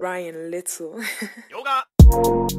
crying little. Yoga.